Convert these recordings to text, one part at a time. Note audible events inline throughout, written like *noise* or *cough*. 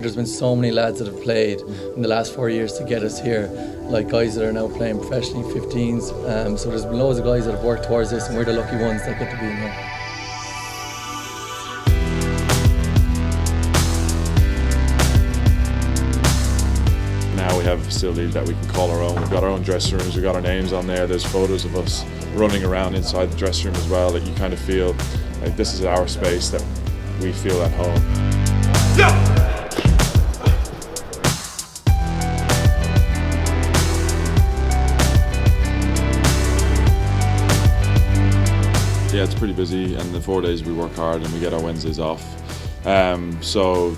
There's been so many lads that have played in the last four years to get us here, like guys that are now playing professionally, 15s. Um, so there's been loads of guys that have worked towards this, and we're the lucky ones that get to be in here. Now we have a facility that we can call our own. We've got our own dressing rooms, we've got our names on there. There's photos of us running around inside the dressing room as well that you kind of feel like this is our space that we feel at home. Pretty busy, and the four days we work hard and we get our Wednesdays off. Um, so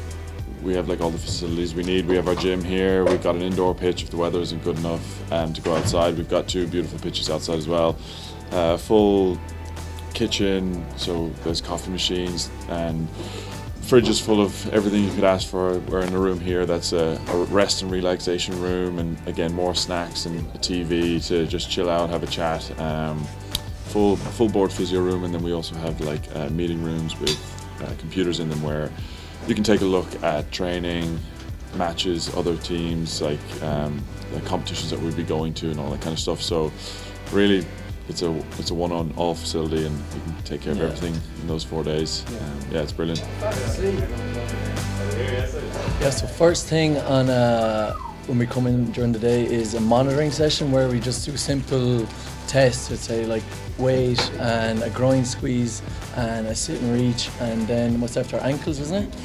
we have like all the facilities we need. We have our gym here. We've got an indoor pitch if the weather isn't good enough um, to go outside. We've got two beautiful pitches outside as well. Uh, full kitchen, so there's coffee machines and fridges full of everything you could ask for. We're in a room here that's a, a rest and relaxation room, and again more snacks and a TV to just chill out, have a chat. Um, full full board physio room, and then we also have like uh, meeting rooms with uh, computers in them where you can take a look at training, matches, other teams, like um, the competitions that we'd be going to, and all that kind of stuff. So really, it's a it's a one on all facility, and you can take care of Yeah. everything in those four days. Yeah, um, yeah it's brilliant. Yeah, so first thing on uh, when we come in during the day is a monitoring session where we just do simple tests, let's say like weight and a groin squeeze and a sit and reach, and then what's after our ankles, wasn't it?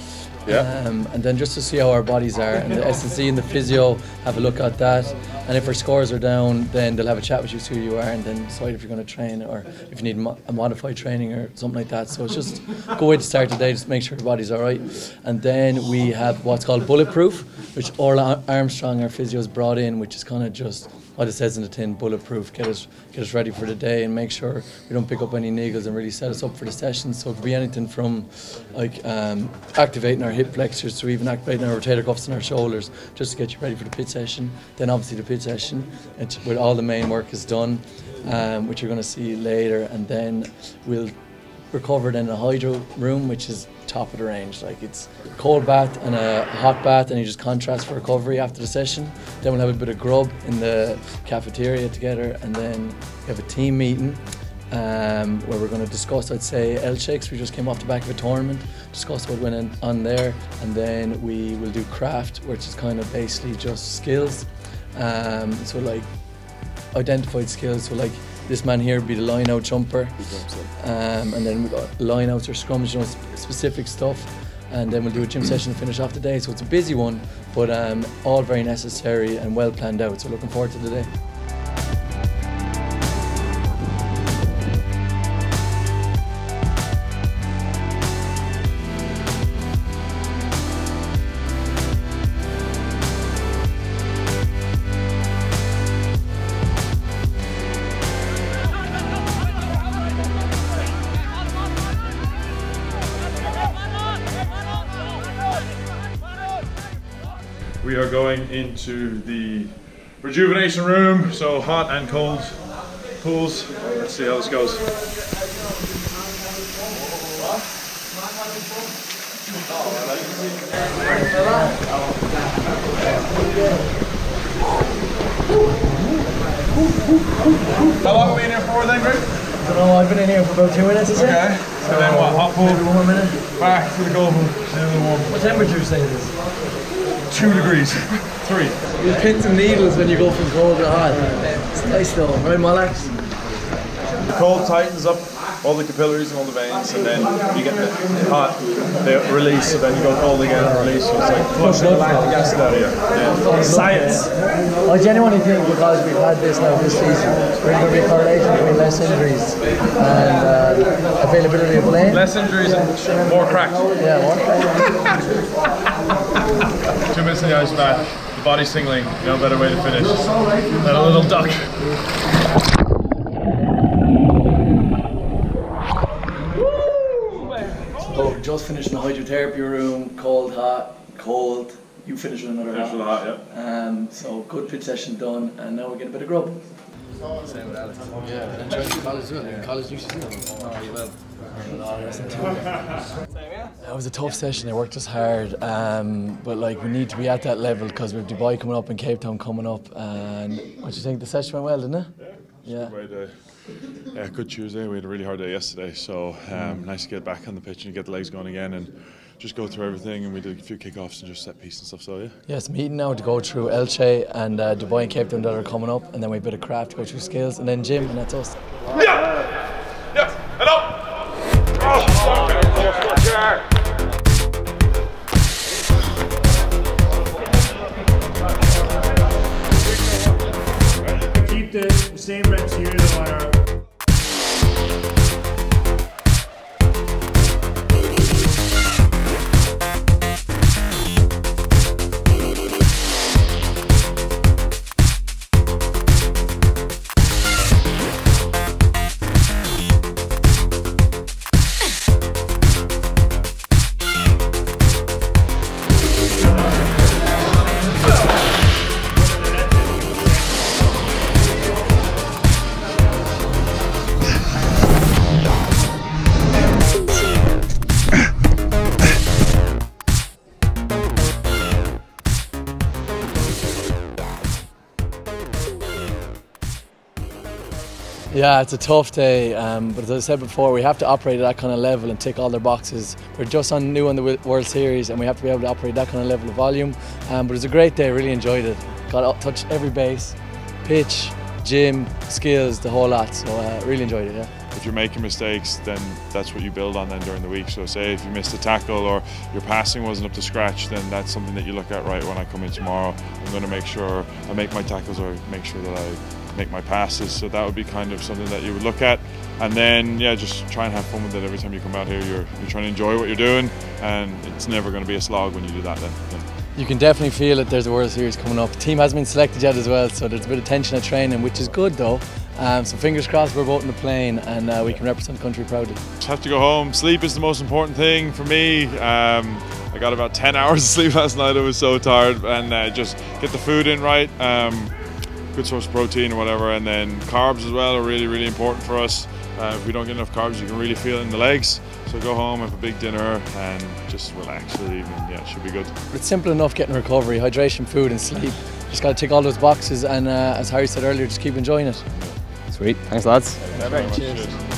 Yeah. Um, and then just to see how our bodies are, and the *laughs* S&C and the physio have a look at that. And if our scores are down, then they'll have a chat with you, see who you are, and then decide if you're going to train or if you need mo- a modified training or something like that. So it's just a good way to start the day, just make sure your body's all right. And then we have what's called bulletproof, which Orla Armstrong, our physio, has brought in, which is kind of just what it says in the tin, bulletproof. Get us get us ready for the day and make sure we don't pick up any niggles and really set us up for the session. So it could be anything from like um, activating our hip flexors to even activating our rotator cuffs and our shoulders, just to get you ready for the pitch session. Then obviously the pitch session, it's with all the main work is done, um, which you're going to see later, and then we'll recover then in a hydro room, which is top of the range. Like it's cold bath and a hot bath, and you just contrast for recovery after the session. Then we'll have a bit of grub in the cafeteria together, and then we have a team meeting. Um, where we're going to discuss, I'd say, L shakes. We just came off the back of a tournament, discuss what went on there, and then we will do craft, which is kind of basically just skills. Um, so like identified skills. So like this man here would be the line out jumper, um, and then we've got line outs or scrums, you know, specific stuff. And then we'll do a gym session to finish off the day. So it's a busy one, but um, all very necessary and well planned out. So looking forward to the day. We are going into the rejuvenation room, so hot and cold pools. Let's see how this goes. How long are we in here for then, Greg? I don't know, I've been in here for about two minutes, is Okay. So then what? Hot pool, Maybe one more minute. back to the cold pool, then the warm. What temperature say it is? Two degrees. Three. You pins and needles when you go from cold to hot. It's nice though, right, Mollax? The cold tightens up all the capillaries and all the veins, and then you get the hot, they release, so then you go cold again and release. So it's like flushing the lactic acid out of you. Yeah. Science. I genuinely think because we've had this now this season, there's going to be a correlation between less injuries and uh, availability of lane. Less injuries and more cracked. Yeah, what? Two *laughs* minutes in the ice bath, the body's tingling, no better way to finish than a little duck. So just finished in the hydrotherapy room, cold, hot, cold. You finished with another Finish with a hot, yeah. Um, so good pitch session done, and now we get a bit of grub. Same with Alex. Yeah, enjoyed college doing it. College you should do it. Oh, you will. Same, yeah? It was a tough session. They worked us hard, um, but like we need to be at that level because we have Dubai coming up and Cape Town coming up. And what do you think? The session went well, didn't it? Yeah. We had yeah, good Tuesday. We had a really hard day yesterday, so um, nice to get back on the pitch and get the legs going again and just go through everything. And we did a few kickoffs and just set piece and stuff. So yeah. Yes, meeting now to go through Elche and uh, Dubai and Cape Town that are coming up, and then we have a bit of craft to go through skills, and then gym, and that's us. Same reps here Yeah, it's a tough day, um, but as I said before, we have to operate at that kind of level and tick all their boxes. We're just on new on the World Series, and we have to be able to operate that kind of level of volume. Um, but it was a great day, really enjoyed it. Got to touch every base, pitch, gym, skills, the whole lot. So uh, really enjoyed it. Yeah. If you're making mistakes, then that's what you build on then during the week. So say if you missed a tackle or your passing wasn't up to scratch, then that's something that you look at right when I come in tomorrow. I'm going to make sure I make my tackles or make sure that I make my passes. So that would be kind of something that you would look at. And then, yeah, just try and have fun with it every time you come out here. You're, you're trying to enjoy what you're doing, and it's never going to be a slog when you do that then. Yeah. You can definitely feel that there's a World Series coming up. The team hasn't been selected yet as well, so there's a bit of tension at training, which is good though. Um, so fingers crossed we're both in the plane and uh, we can represent the country proudly. Just have to go home. Sleep is the most important thing for me. Um, I got about 10 *laughs* hours of sleep last night. I was so tired, and uh, just get the food in right. Um, good source of protein or whatever. And then carbs as well are really, really important for us. Uh, if we don't get enough carbs, you can really feel it in the legs. So go home, have a big dinner, and just relax for the evening. Yeah, it should be good. It's simple enough getting recovery, hydration, food, and sleep. Just got to tick all those boxes, and uh, as Harry said earlier, just keep enjoying it. Sweet. Thanks, lads. Thanks.